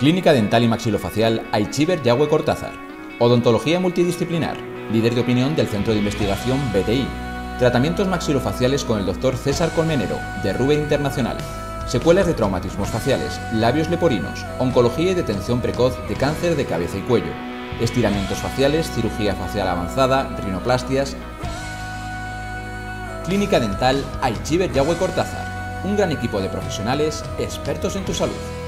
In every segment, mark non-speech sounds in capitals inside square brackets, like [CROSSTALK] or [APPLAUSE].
Clínica Dental y Maxilofacial Aichiver Yagüe Cortázar. Odontología multidisciplinar. Líder de opinión del Centro de Investigación BTI. Tratamientos maxilofaciales con el doctor César Colmenero, de Ruben Internacional. Secuelas de traumatismos faciales, labios leporinos, oncología y detención precoz de cáncer de cabeza y cuello. Estiramientos faciales, cirugía facial avanzada, rinoplastias. Clínica Dental Aichiver Yagüe Cortázar. Un gran equipo de profesionales expertos en tu salud.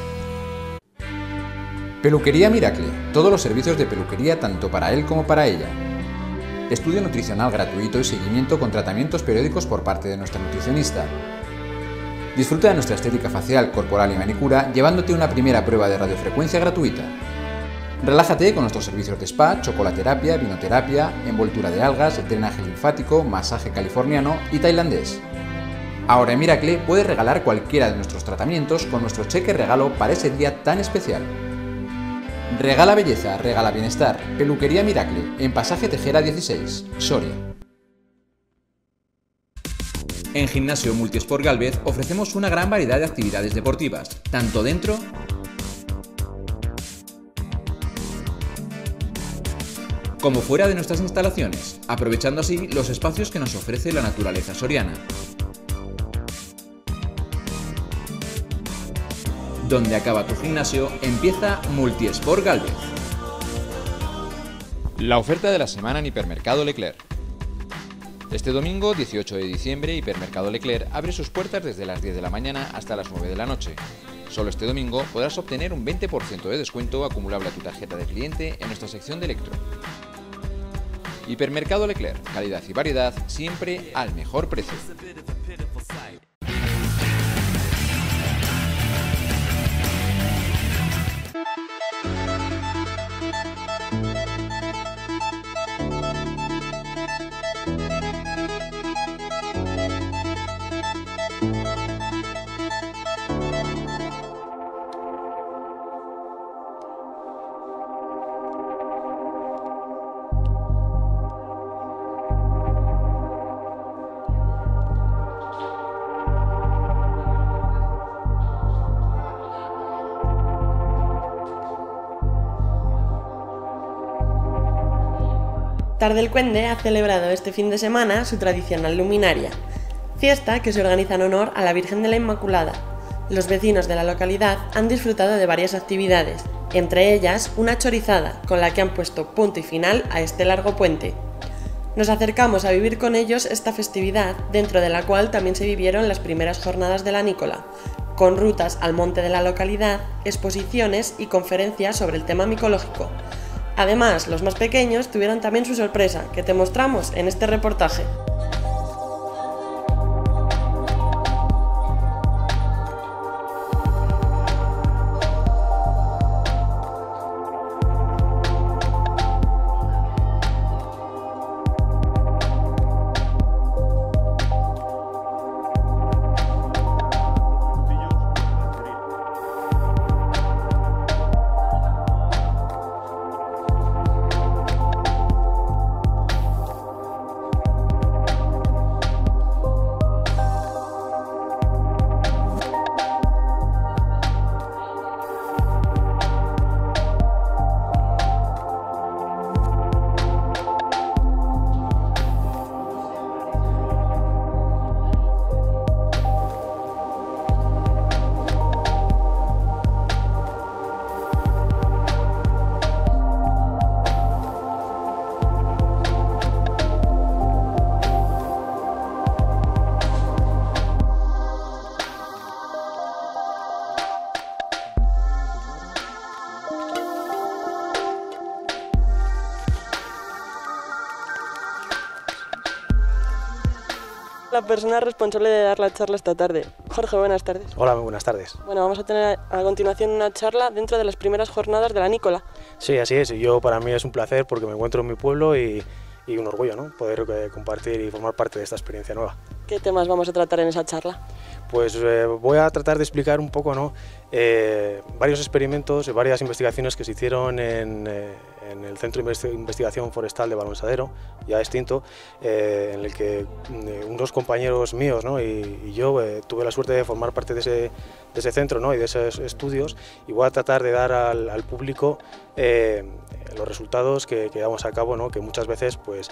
Peluquería Miracle. Todos los servicios de peluquería tanto para él como para ella. Estudio nutricional gratuito y seguimiento con tratamientos periódicos por parte de nuestra nutricionista. Disfruta de nuestra estética facial, corporal y manicura llevándote una primera prueba de radiofrecuencia gratuita. Relájate con nuestros servicios de spa, chocolaterapia, vinoterapia, envoltura de algas, drenaje linfático, masaje californiano y tailandés. Ahora en Miracle puedes regalar cualquiera de nuestros tratamientos con nuestro cheque regalo para ese día tan especial. Regala belleza, regala bienestar. Peluquería Miracle, en Pasaje Tejera 16, Soria. En Gimnasio Multisport Galvez ofrecemos una gran variedad de actividades deportivas, tanto dentro como fuera de nuestras instalaciones, aprovechando así los espacios que nos ofrece la naturaleza soriana. Donde acaba tu gimnasio, empieza Multisport Galvez. La oferta de la semana en Hipermercado Leclerc. Este domingo, 18 de diciembre, Hipermercado Leclerc abre sus puertas desde las 10 de la mañana hasta las 9 de la noche. Solo este domingo podrás obtener un 20% de descuento acumulable a tu tarjeta de cliente en nuestra sección de electro. Hipermercado Leclerc, calidad y variedad siempre al mejor precio. Tardelcuende ha celebrado este fin de semana su tradicional luminaria, fiesta que se organiza en honor a la Virgen de la Inmaculada. Los vecinos de la localidad han disfrutado de varias actividades, entre ellas una chorizada con la que han puesto punto y final a este largo puente. Nos acercamos a vivir con ellos esta festividad, dentro de la cual también se vivieron las primeras jornadas de la Nícola, con rutas al monte de la localidad, exposiciones y conferencias sobre el tema micológico, Además, los más pequeños tuvieron también su sorpresa, que te mostramos en este reportaje. Persona responsable de dar la charla esta tarde. Jorge, buenas tardes. Hola, muy buenas tardes. Bueno, vamos a tener a continuación una charla dentro de las primeras jornadas de la Nícola. Sí, así es. Y yo para mí es un placer porque me encuentro en mi pueblo y, y un orgullo, ¿no? Poder eh, compartir y formar parte de esta experiencia nueva. ¿Qué temas vamos a tratar en esa charla? Pues eh, voy a tratar de explicar un poco, ¿no? Eh, varios experimentos, varias investigaciones que se hicieron en, eh, el Centro de Investigación Forestal de Balonsadero, ya extinto, eh, en el que unos compañeros míos ¿no? y, yo tuve la suerte de formar parte de ese, de ese centro ¿no? y de esos estudios y voy a tratar de dar al, público los resultados que, que, llevamos a cabo, ¿no? que muchas veces pues,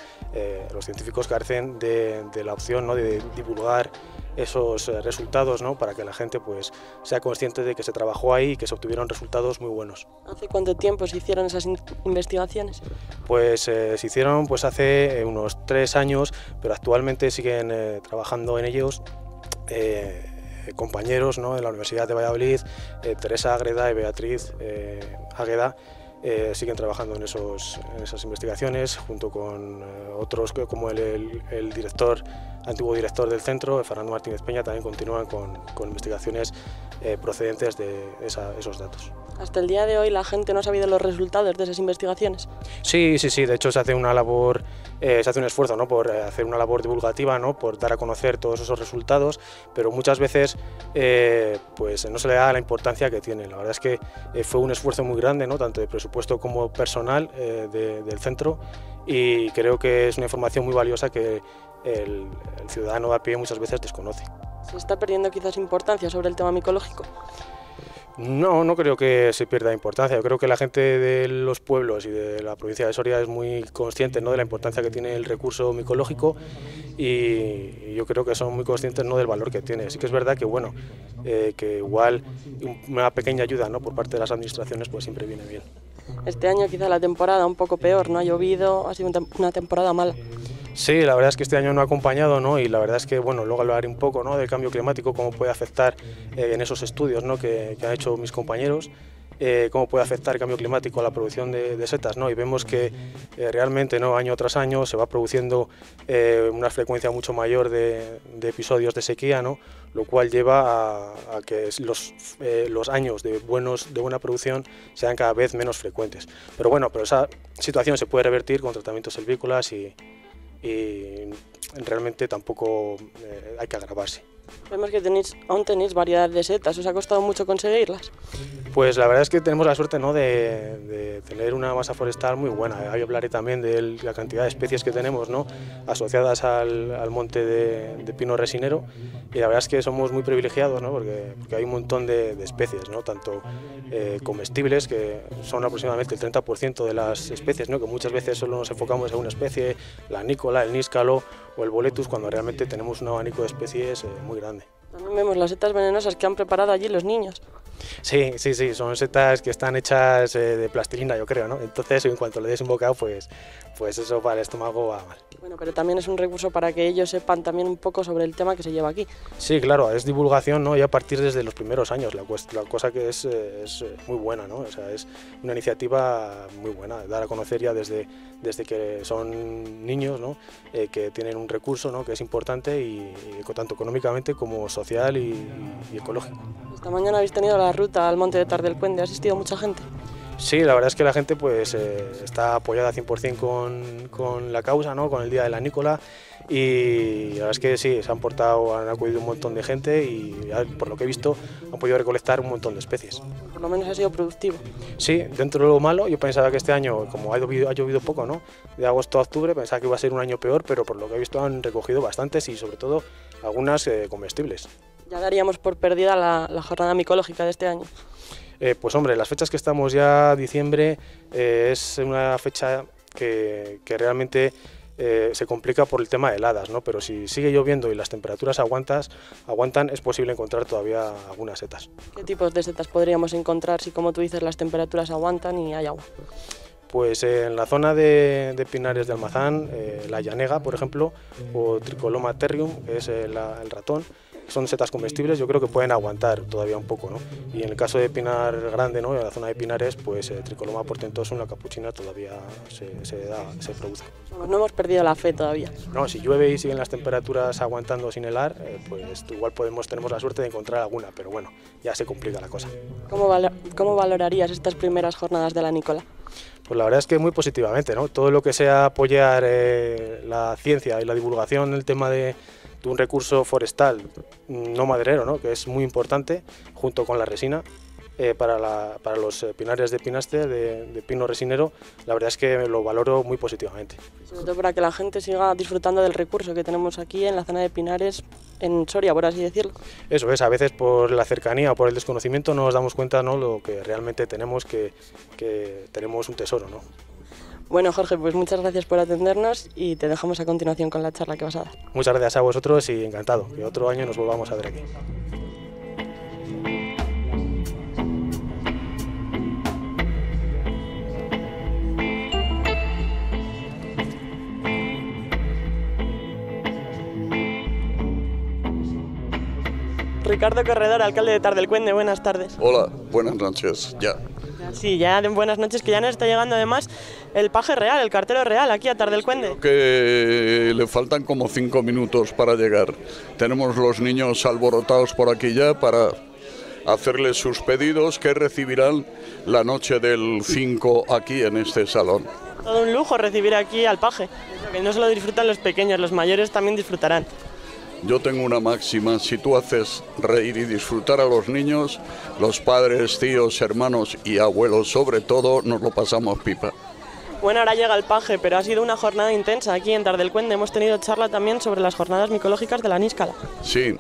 los científicos carecen de, de la opción ¿no? de divulgar esos eh, resultados ¿no? para que la gente pues, sea consciente de que se trabajó ahí y que se obtuvieron resultados muy buenos. ¿Hace cuánto tiempo se hicieron esas investigaciones? Pues eh, se hicieron pues, hace eh, unos tres años, pero actualmente siguen trabajando en ellos. compañeros ¿no? de la Universidad de Valladolid, Teresa Agreda y Beatriz Águeda, siguen trabajando en, esos, en, esas investigaciones junto con otros como el, el director antiguo director del centro, Fernando Martínez Peña, también continúan con, con investigaciones eh, procedentes de esos datos. Hasta el día de hoy la gente no ha sabido los resultados de esas investigaciones. Sí, sí, sí. De hecho se hace una labor, eh, se hace un esfuerzo, ¿no? Por eh, hacer una labor divulgativa, ¿no? Por dar a conocer todos esos resultados, pero muchas veces, pues no se le da la importancia que tiene. La verdad es que fue un esfuerzo muy grande, ¿no? Tanto de presupuesto como personal del centro, y creo que es una información muy valiosa que el, ciudadano a pie muchas veces desconoce. ¿Se está perdiendo quizás importancia sobre el tema micológico? No, no creo que se pierda importancia. Yo creo que la gente de los pueblos y de la provincia de Soria es muy consciente ¿no? de la importancia que tiene el recurso micológico y yo creo que son muy conscientes ¿no? del valor que tiene. Sí que es verdad que bueno, eh, que igual una pequeña ayuda ¿no? por parte de las administraciones pues siempre viene bien. Este año quizá la temporada un poco peor, no ha llovido, ha sido una temporada mala. Sí, la verdad es que este año no ha acompañado, ¿no? Y la verdad es que, bueno, luego hablaré un poco, ¿no? Del cambio climático, cómo puede afectar eh, en esos estudios, ¿no? Que, han hecho mis compañeros. Eh, cómo puede afectar el cambio climático a la producción de, setas, ¿no? Y vemos que eh, realmente, ¿no? Año tras año se va produciendo una frecuencia mucho mayor de, episodios de sequía, ¿no? Lo cual lleva a, que los, los años de, buenos, de buena producción sean cada vez menos frecuentes. Pero bueno, pero esa situación se puede revertir con tratamientos silvícolas y, y realmente tampoco eh, hay que agravarse. Vemos que tenéis, aún tenéis variedad de setas, ¿os ha costado mucho conseguirlas? Pues la verdad es que tenemos la suerte ¿no? de, tener una masa forestal muy buena. Ahí hablaré también de la cantidad de especies que tenemos ¿no? asociadas al, monte de, pino resinero y la verdad es que somos muy privilegiados ¿no? porque, porque, hay un montón de, especies, ¿no? tanto eh, comestibles, que son aproximadamente el 30% de las especies, ¿no? que muchas veces solo nos enfocamos en una especie, la nícola, el níscalo o el boletus, cuando realmente tenemos un abanico de especies eh, muy grande. También vemos las setas venenosas que han preparado allí los niños. Sí, sí, sí, son setas que están hechas eh, de plastilina, yo creo, ¿no? Entonces, en cuanto le des un bocado, pues, pues eso para el estómago va mal. Bueno, pero también es un recurso para que ellos sepan también un poco sobre el tema que se lleva aquí. Sí, claro, es divulgación, ¿no? Y a partir desde los primeros años, la, la cosa que es, eh, es, eh, muy buena, ¿no? O sea, es una iniciativa muy buena, dar a conocer ya desde, desde que son niños, ¿no? que tienen un recurso, ¿no? Que es importante y, tanto económicamente como social y, y ecológico. Esta mañana habéis tenido la ruta al monte de Tardelcuende, ¿ha asistido mucha gente? Sí, la verdad es que la gente pues eh, está apoyada 100% con, con, la causa, ¿no? con el Día de la Nícola y la verdad es que sí, se han portado, han acudido un montón de gente y por lo que he visto han podido recolectar un montón de especies. Por lo menos ha sido productivo. Sí, dentro de lo malo, yo pensaba que este año, como ha llovido, ha llovido poco, ¿no? de agosto a octubre, pensaba que iba a ser un año peor, pero por lo que he visto han recogido bastantes y sobre todo algunas eh, comestibles. Ya daríamos por perdida la, jornada micológica de este año. Eh, pues hombre, las fechas que estamos ya, diciembre, eh, es una fecha que, realmente eh, se complica por el tema de heladas, ¿no? pero si sigue lloviendo y las temperaturas aguantas, aguantan, es posible encontrar todavía algunas setas. ¿Qué tipos de setas podríamos encontrar si, como tú dices, las temperaturas aguantan y hay agua? Pues en la zona de, Pinares de Almazán, la llanega, por ejemplo, o Tricoloma terrium, que es el ratón, son setas comestibles, yo creo que pueden aguantar todavía un poco, ¿no? Y en el caso de Pinar Grande, ¿no? En la zona de Pinares, pues eh, Tricoloma portentosum, la capuchina todavía se, se, da, se produce. no hemos perdido la fe todavía. No, si llueve y siguen las temperaturas aguantando sin helar, eh, pues igual podemos, tenemos la suerte de encontrar alguna, pero bueno, ya se complica la cosa. ¿Cómo, cómo valorarías estas primeras jornadas de la Nicola? Pues la verdad es que muy positivamente, ¿no? Todo lo que sea apoyar eh, la ciencia y la divulgación, el tema de, de un recurso forestal no maderero, ¿no? que es muy importante, junto con la resina, eh, para, los eh, pinares de Pinaste, de, pino resinero, la verdad es que lo valoro muy positivamente. Sobre todo para que la gente siga disfrutando del recurso que tenemos aquí en la zona de Pinares, en Soria, por así decirlo. Eso es, a veces por la cercanía o por el desconocimiento no nos damos cuenta ¿no? lo que realmente tenemos, que, que tenemos un tesoro. ¿no? Bueno, Jorge, pues muchas gracias por atendernos y te dejamos a continuación con la charla que vas a dar. Muchas gracias a vosotros y encantado que otro año nos volvamos a ver aquí. Ricardo Corredor, alcalde de Tardelcuende, buenas tardes. Hola, buenas noches, ya. Sí, ya buenas noches, que ya nos está llegando además el paje real, el cartero real aquí a Tardelcuende. Creo que le faltan como cinco minutos para llegar. Tenemos los niños alborotados por aquí ya para hacerles sus pedidos que recibirán la noche del 5 aquí en este salón. Todo un lujo recibir aquí al paje, que no solo disfrutan los pequeños, los mayores también disfrutarán. Yo tengo una máxima, si tú haces reír y disfrutar a los niños, los padres, tíos, hermanos y abuelos sobre todo, nos lo pasamos pipa. Bueno, ahora llega el paje, pero ha sido una jornada intensa aquí en Tardelcuende. Hemos tenido charla también sobre las jornadas micológicas de la Níscala. Sí,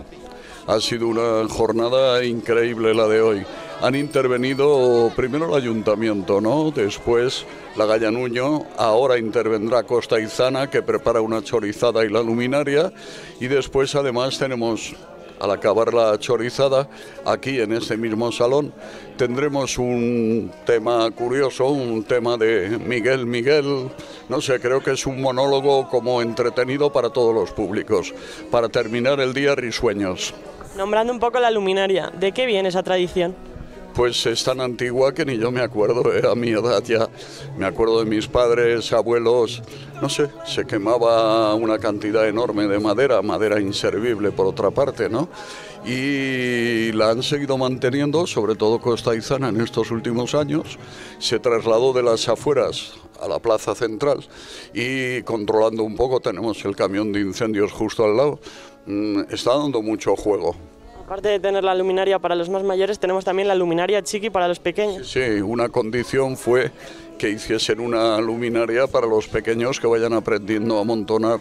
ha sido una jornada increíble la de hoy. Han intervenido primero el ayuntamiento, ¿no? Después la Gallanuño, ahora intervendrá Costa Izana que prepara una chorizada y la luminaria y después además tenemos al acabar la chorizada, aquí en este mismo salón, tendremos un tema curioso, un tema de Miguel Miguel, no sé, creo que es un monólogo como entretenido para todos los públicos, para terminar el día risueños. Nombrando un poco la luminaria, ¿de qué viene esa tradición? Pues es tan antigua que ni yo me acuerdo, ¿eh? a mi edad ya. Me acuerdo de mis padres, abuelos, no sé, se quemaba una cantidad enorme de madera, madera inservible por otra parte, ¿no? Y la han seguido manteniendo, sobre todo Costa Izana en estos últimos años. Se trasladó de las afueras a la plaza central y controlando un poco tenemos el camión de incendios justo al lado. Mm, está dando mucho juego. Aparte de tener la luminaria para los más mayores, tenemos también la luminaria chiqui para los pequeños. Sí, una condición fue que hiciesen una luminaria para los pequeños que vayan aprendiendo a amontonar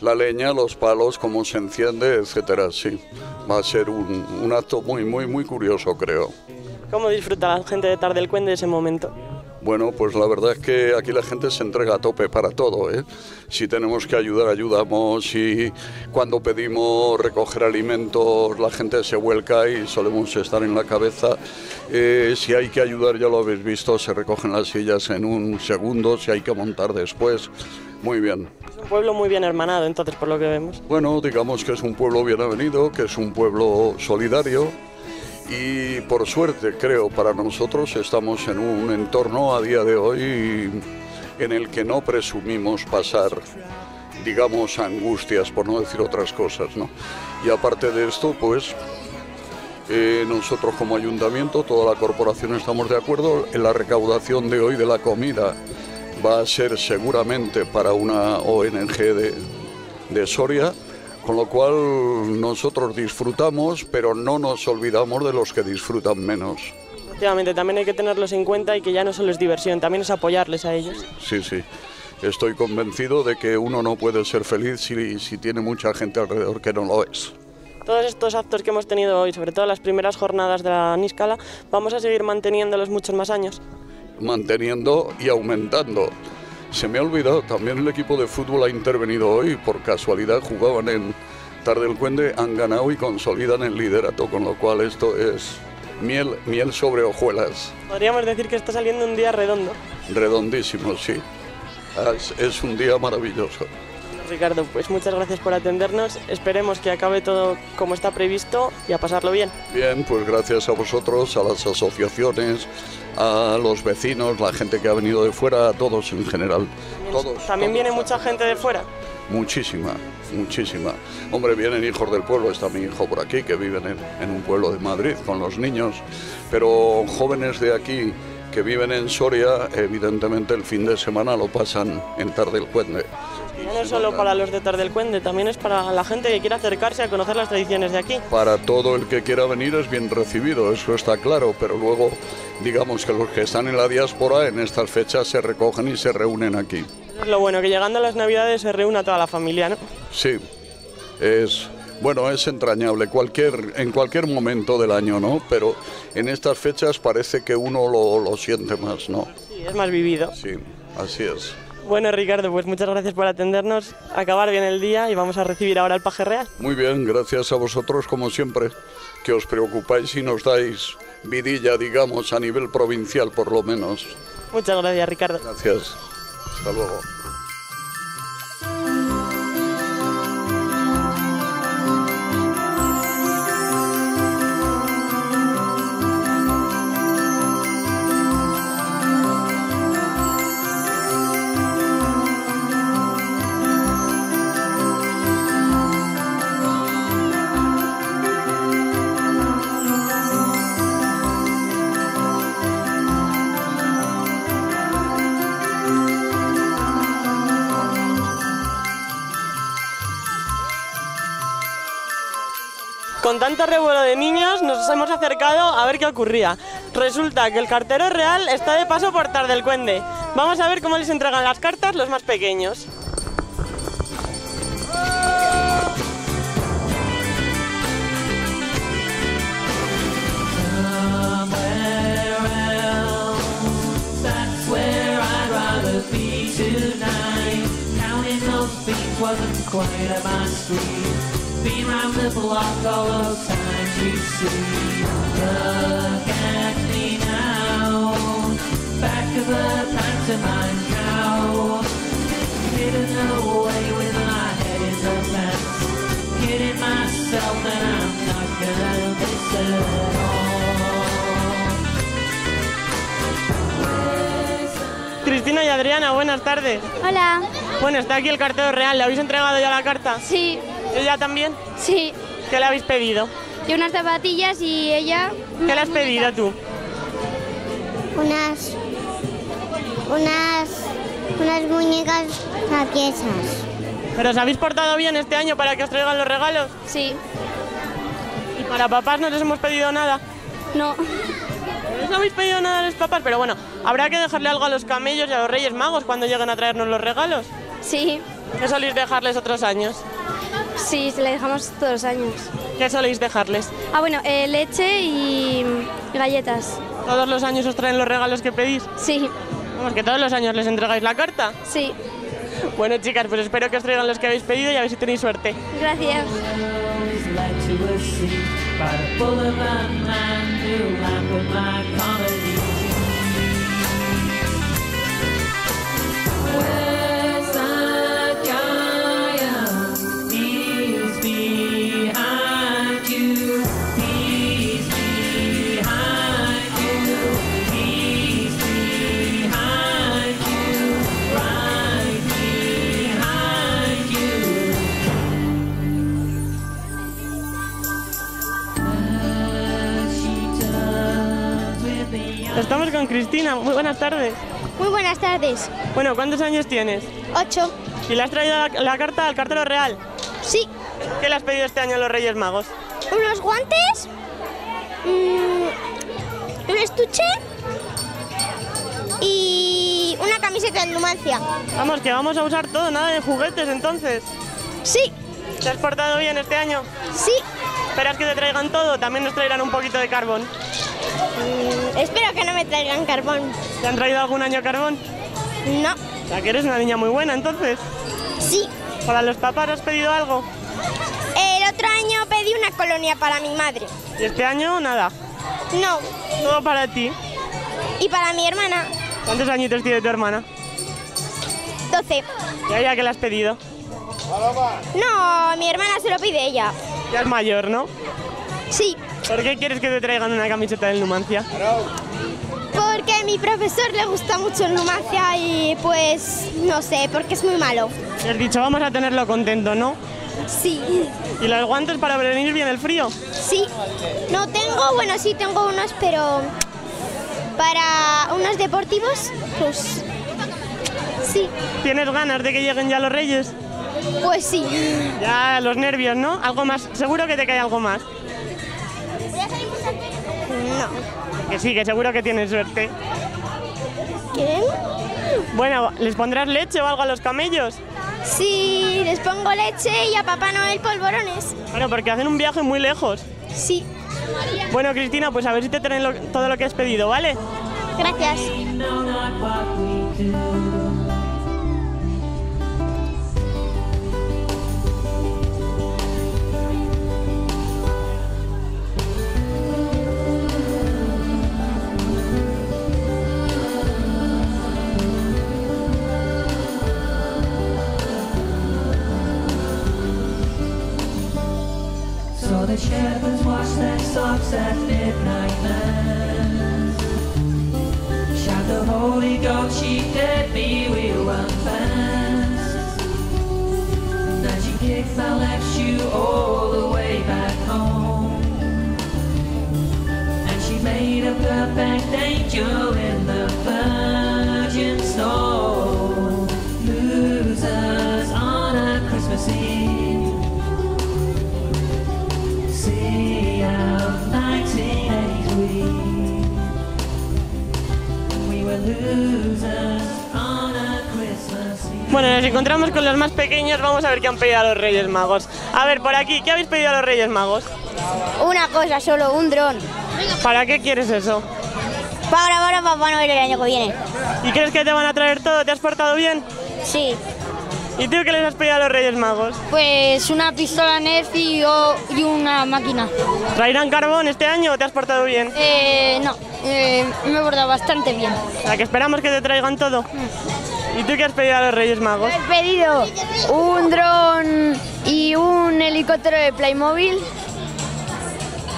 la leña, los palos, cómo se enciende, etcétera. Sí, va a ser un, un acto muy, muy, muy curioso, creo. ¿Cómo disfruta la gente de Tardelcuende ese momento? Bueno, pues la verdad es que aquí la gente se entrega a tope para todo. ¿eh? Si tenemos que ayudar, ayudamos. Y cuando pedimos recoger alimentos, la gente se vuelca y solemos estar en la cabeza. Eh, si hay que ayudar, ya lo habéis visto, se recogen las sillas en un segundo. Si hay que montar después, muy bien. Es un pueblo muy bien hermanado, entonces, por lo que vemos. Bueno, digamos que es un pueblo bien avenido, que es un pueblo solidario y por suerte creo para nosotros estamos en un entorno a día de hoy en el que no presumimos pasar digamos angustias por no decir otras cosas ¿no? y aparte de esto pues eh, nosotros como ayuntamiento toda la corporación estamos de acuerdo en la recaudación de hoy de la comida va a ser seguramente para una ONG de, de Soria con lo cual nosotros disfrutamos, pero no nos olvidamos de los que disfrutan menos. Efectivamente, también hay que tenerlos en cuenta y que ya no solo es diversión, también es apoyarles a ellos. Sí, sí. Estoy convencido de que uno no puede ser feliz si, si tiene mucha gente alrededor que no lo es. Todos estos actos que hemos tenido hoy, sobre todo las primeras jornadas de la Níscala, vamos a seguir manteniéndolos muchos más años. Manteniendo y aumentando. Se me ha olvidado, también el equipo de fútbol ha intervenido hoy, por casualidad jugaban en Tardelcuende, han ganado y consolidan el liderato, con lo cual esto es miel, miel sobre hojuelas. Podríamos decir que está saliendo un día redondo. Redondísimo, sí. Es, es un día maravilloso. Ricardo, pues muchas gracias por atendernos. Esperemos que acabe todo como está previsto y a pasarlo bien. Bien, pues gracias a vosotros, a las asociaciones, a los vecinos, la gente que ha venido de fuera, a todos en general. Todos, ¿También viene mucha gente de fuera? Muchísima, muchísima. Hombre, vienen hijos del pueblo, está mi hijo por aquí, que viven en, en un pueblo de Madrid con los niños, pero jóvenes de aquí que viven en Soria, evidentemente el fin de semana lo pasan en Tarde el Cuende. Ya no es solo para los de Tardelcuende, también es para la gente que quiere acercarse a conocer las tradiciones de aquí. Para todo el que quiera venir es bien recibido, eso está claro, pero luego digamos que los que están en la diáspora en estas fechas se recogen y se reúnen aquí. Eso es lo bueno, que llegando a las navidades se reúna toda la familia, ¿no? Sí, es bueno, es entrañable cualquier, en cualquier momento del año, ¿no? Pero en estas fechas parece que uno lo, lo siente más, ¿no? Sí, es más vivido. Sí, así es. Bueno, Ricardo, pues muchas gracias por atendernos, acabar bien el día y vamos a recibir ahora el paje real. Muy bien, gracias a vosotros como siempre, que os preocupáis y nos dais vidilla, digamos, a nivel provincial por lo menos. Muchas gracias, Ricardo. Gracias. Hasta luego. Con tanto revuelo de niños nos hemos acercado a ver qué ocurría. Resulta que el cartero real está de paso por Tardelcuende. Vamos a ver cómo les entregan las cartas los más pequeños. Been round the block all those times you see. Look at me now. Back of a pantomime cow. Hidden away with my head in the pants. Kidding myself that I'm not gonna miss it all. Cristina y Adriana, buenas tardes. Hola, Bueno, está aquí el cartero real. ¿Le habéis entregado ya la carta? sí, ¿Ella también? sí. ¿Qué le habéis pedido? Y unas zapatillas y ella... ¿Qué le has pedido tú? unas unas unas muñecas traviesas. ¿Pero os habéis portado bien este año para que os traigan los regalos? Sí, ¿Y para papás no les hemos pedido nada? no, No les habéis pedido nada a los papás, pero bueno, habrá que dejarle algo a los camellos y a los reyes magos cuando lleguen a traernos los regalos. sí, ¿Qué soléis dejarles otros años? Sí, se la dejamos todos los años. ¿Qué soléis dejarles? Ah, bueno, eh, leche y galletas. ¿Todos los años os traen los regalos que pedís? Sí, Vamos, que todos los años les entregáis la carta. sí, Bueno, chicas, pues espero que os traigan los que habéis pedido y a ver si tenéis suerte. gracias. Estamos con Cristina. Muy buenas tardes. Muy buenas tardes. Bueno, ¿cuántos años tienes? Ocho. ¿Y le has traído la, la carta al cartero real? Sí. ¿Qué le has pedido este año a los Reyes Magos? Unos guantes. mm, un estuche. Y una camiseta de Numancia. Vamos, que vamos a usar todo, nada de juguetes entonces. Sí. ¿Te has portado bien este año? Sí. ¿Esperas que te traigan todo? También nos traerán un poquito de carbón. Mm, espero que no me traigan carbón. ¿Te han traído algún año carbón? No. O sea, que eres una niña muy buena entonces. Sí. ¿Para los papás has pedido algo? El otro año pedí una colonia para mi madre. ¿Y este año nada? No. Todo para ti. Y para mi hermana. ¿Cuántos añitos tiene tu hermana? 12. ¿Y a ella qué le has pedido? No, mi hermana se lo pide ella. Ya es mayor, ¿no? Sí. ¿Por qué quieres que te traigan una camiseta del Numancia? Porque a mi profesor le gusta mucho el Numancia y pues no sé, porque es muy malo. Le has dicho, vamos a tenerlo contento, ¿no? Sí. ¿Y los guantes para prevenir bien el frío? Sí. No tengo, bueno, sí tengo unos, pero para unos deportivos, pues Sí, ¿Tienes ganas de que lleguen ya los reyes? pues sí. Ya los nervios, ¿no? Algo más. Seguro que te cae algo más. No. Que sí, que seguro que tienes suerte. ¿Quieren? Bueno, ¿les pondrás leche o algo a los camellos? Sí, les pongo leche y a Papá Noel polvorones. Bueno, porque hacen un viaje muy lejos. Sí. Bueno, Cristina, pues a ver si te traen lo- todo lo que has pedido, ¿vale? Gracias. Nos encontramos con los más pequeños. Vamos a ver qué han pedido a los Reyes Magos. A ver, por aquí, ¿qué habéis pedido a los Reyes Magos? Una cosa solo, un dron. ¿Para qué quieres eso? Para grabar a Papá Noel el año que viene. ¿Y crees que te van a traer todo? ¿Te has portado bien? Sí. ¿Y tú qué les has pedido a los Reyes Magos? Pues una pistola Nerf y, una máquina. ¿Traerán carbón este año o te has portado bien? Eh, no, eh, me he portado bastante bien. Sea, que esperamos que te traigan todo. ¿Y tú qué has pedido a los Reyes Magos? He pedido un dron y un helicóptero de Playmobil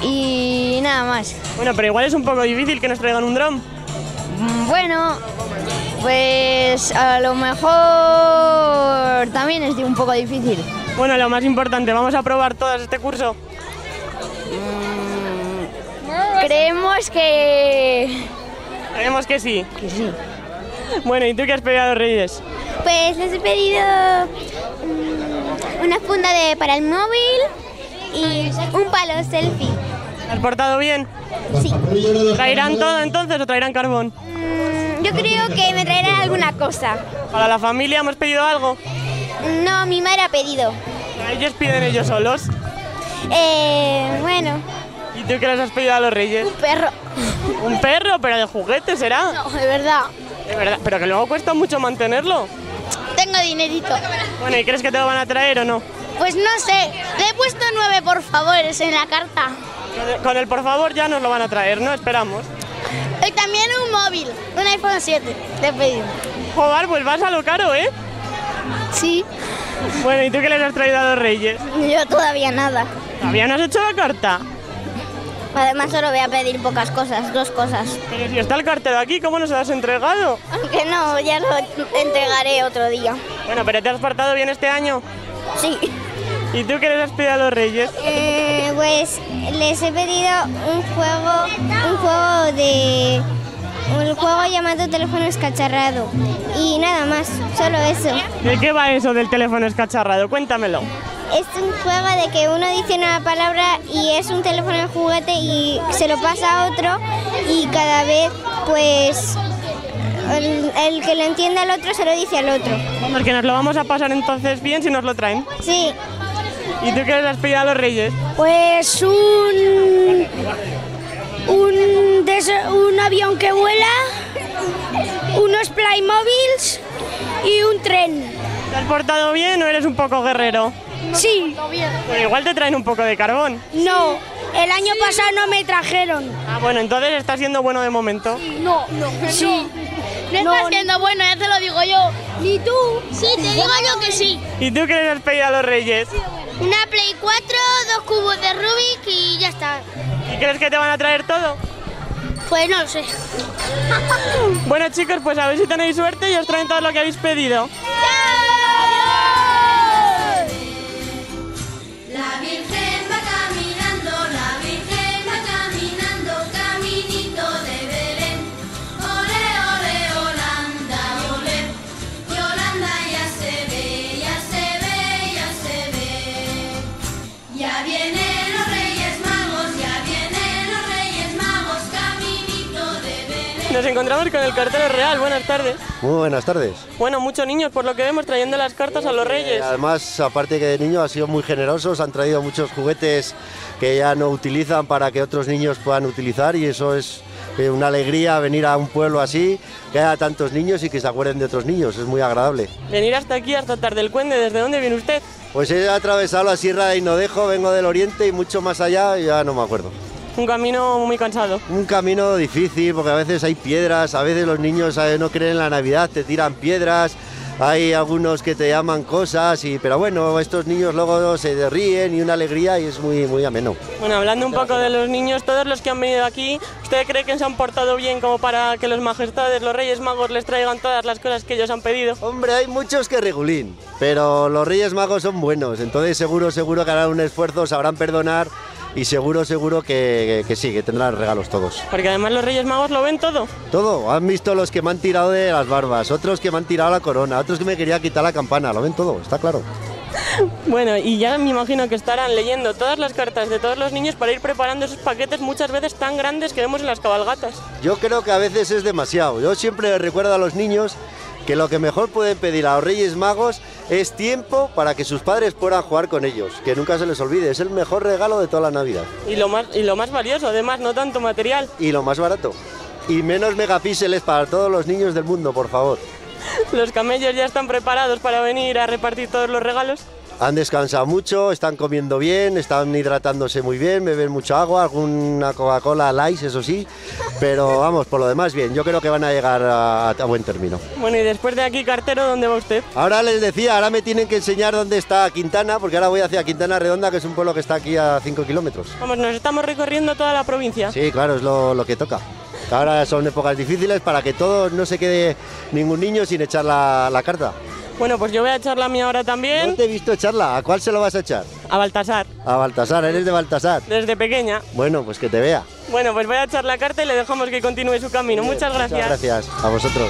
y nada más. Bueno, pero igual es un poco difícil que nos traigan un dron. Mm, Bueno, pues a lo mejor también es un poco difícil. Bueno, lo más importante, vamos a probar todas este curso. Creemos que... Creemos que sí. que sí. [LAUGHS] Bueno, ¿y tú qué has pedido a los Reyes? Pues les he pedido mm, una funda de para el móvil y un palo selfie. ¿Te has portado bien? Sí. ¿Traerán todo entonces o traerán carbón? Mm, yo creo que me traerán alguna cosa. ¿Para la familia hemos pedido algo? No, mi madre ha pedido. Ellos piden ellos solos. Eh, bueno, ¿Y tú qué les has pedido a los Reyes? perro. ¿Un perro? ¿Pero de juguete será? No, de verdad. De verdad, pero que luego cuesta mucho mantenerlo. Tengo dinerito. Bueno, ¿y crees que te lo van a traer o no? Pues no sé, le he puesto nueve por favores en la carta. Con el- Con el por favor ya nos lo van a traer, ¿no? Esperamos. Y también un móvil, un iPhone 7, le he pedido. Joder, pues vas a lo caro, ¿eh? Sí, Bueno, ¿y tú qué les has traído a los Reyes? yo todavía nada. ¿Todavía no has hecho la carta? Además solo voy a pedir pocas cosas, dos cosas. Pero si está el cartero aquí, ¿cómo nos lo has entregado? Aunque no, ya lo entregaré otro día. Bueno, pero ¿te has portado bien este año? Sí. ¿Y tú qué les has pedido a los Reyes? Eh, pues les he pedido un juego, un juego de, un juego llamado teléfono escacharrado y nada más, solo eso. ¿De qué va eso del teléfono escacharrado? Cuéntamelo. Es un juego de que uno dice una palabra y es un teléfono de juguete y se lo pasa a otro y cada vez pues el, el que lo entiende al otro se lo dice al otro. Vamos, que nos lo vamos a pasar entonces bien si nos lo traen. Sí, ¿Y tú qué les has pedido a los Reyes? Pues un... Un, un avión que vuela, unos Playmobiles y un tren. ¿Te has portado bien o eres un poco guerrero? Sí, Pero igual te traen un poco de carbón. no, el año pasado no me trajeron. Ah, bueno, entonces está siendo bueno de momento. No, [LAUGHS] no, sí. No está siendo bueno, ya te lo digo yo. Ni tú. Sí, te [LAUGHS] digo yo que sí. ¿Y tú qué les has pedido a los Reyes? una Play 4, dos cubos de Rubik y ya está. ¿Y crees que te van a traer todo? Pues no lo sé. [LAUGHS] Bueno chicos, pues a ver si tenéis suerte y os traen todo lo que habéis pedido. Encontramos con el cartero real. Buenas tardes. Muy buenas tardes. Bueno, muchos niños, por lo que vemos, trayendo las cartas a los reyes. Además, aparte que de niños, han sido muy generosos, han traído muchos juguetes que ya no utilizan para que otros niños puedan utilizar y eso es eh, una alegría venir a un pueblo así, que haya tantos niños y que se acuerden de otros niños, es muy agradable. Venir hasta aquí, hasta Tardelcuende, ¿desde dónde viene usted? Pues he atravesado la Sierra de Hinodejo, vengo del oriente y mucho más allá, ya no me acuerdo. Un camino muy cansado. Un camino difícil porque a veces hay piedras, a veces los niños eh, no creen en la Navidad, te tiran piedras, hay algunos que te llaman cosas, y, pero bueno, estos niños luego se ríen y una alegría y es muy, muy ameno. Bueno, hablando un poco de los niños, todos los que han venido aquí, ¿usted cree que se han portado bien como para que los majestades, los reyes magos les traigan todas las cosas que ellos han pedido? Hombre, hay muchos que regulín, pero los reyes magos son buenos, entonces seguro, seguro que harán un esfuerzo, sabrán perdonar y seguro, seguro que, que- sí, que tendrán regalos todos. Porque además los reyes magos lo ven todo. Todo, han visto los que me han tirado de las barbas, otros que me han tirado la corona, otros que me quería quitar la campana, lo ven todo, está claro. [LAUGHS] Bueno, y ya me imagino que estarán leyendo todas las cartas de todos los niños para ir preparando esos paquetes muchas veces tan grandes que vemos en las cabalgatas. Yo creo que a veces es demasiado. Yo siempre recuerdo a los niños que lo que mejor pueden pedir a los Reyes Magos es tiempo para que sus padres puedan jugar con ellos. Que nunca se les olvide, es el mejor regalo de toda la Navidad. Y lo más, y lo más valioso, además, no tanto material. Y lo más barato. Y menos megapíxeles para todos los niños del mundo, por favor. [LAUGHS] Los camellos ya están preparados para venir a repartir todos los regalos. Han descansado mucho, están comiendo bien, están hidratándose muy bien, beben mucha agua, alguna Coca-Cola light, eso sí. Pero vamos, por lo demás bien, yo creo que van a llegar a, a buen término. Bueno, y después de aquí, cartero, ¿dónde va usted? Ahora les decía, ahora me tienen que enseñar dónde está Quintana, porque ahora voy hacia Quintana Redonda, que es un pueblo que está aquí a 5 kilómetros. Vamos, nos estamos recorriendo toda la provincia. Sí, claro, es lo, lo que toca. Ahora son épocas difíciles para que todos no se quede ningún niño sin echar la, la carta. Bueno, pues yo voy a echar la mía ahora también. No te he visto echarla, ¿a cuál se lo vas a echar? A Baltasar, A Baltasar, eres de Baltasar. desde pequeña. Bueno, pues que te vea. Bueno, pues voy a echar la carta y le dejamos que continúe su camino. Muchas gracias. Muchas gracias a vosotros.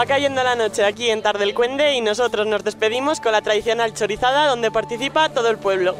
Va cayendo la noche aquí en Tardelcuende y nosotros nos despedimos con la tradicional chorizada donde participa todo el pueblo.